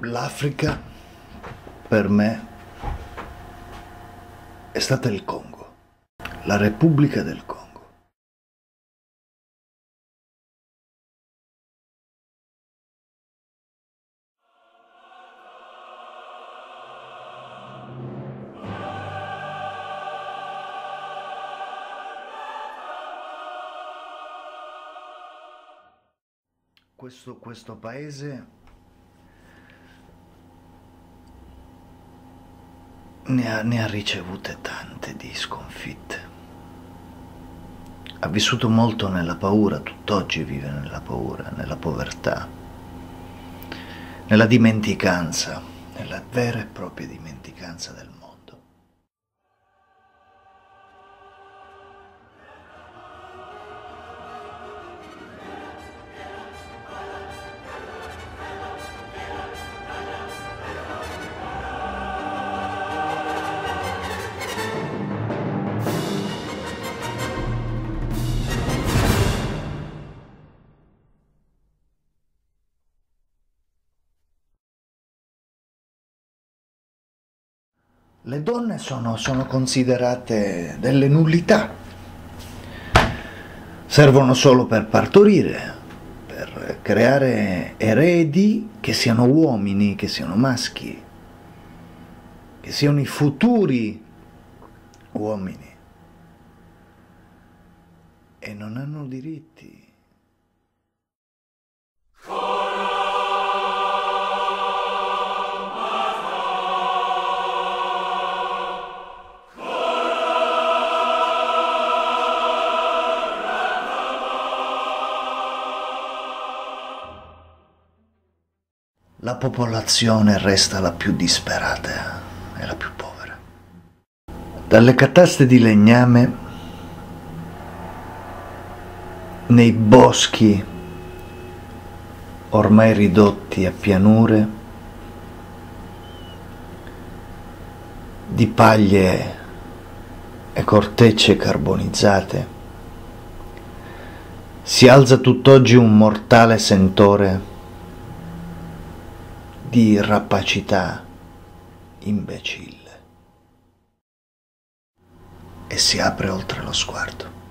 L'Africa per me è stata il Congo, la Repubblica del Congo. Questo, questo paese ne ha, ne ha ricevute tante di sconfitte. Ha vissuto molto nella paura, tutt'oggi vive nella paura, nella povertà, nella dimenticanza, nella vera e propria dimenticanza del mondo. Le donne sono, sono considerate delle nullità, servono solo per partorire, per creare eredi che siano uomini, che siano maschi, che siano i futuri uomini e non hanno diritti. La popolazione resta la più disperata e la più povera. Dalle cataste di legname, nei boschi ormai ridotti a pianure, di paglie e cortecce carbonizzate, si alza tutt'oggi un mortale sentore di rapacità imbecille e si apre oltre lo sguardo.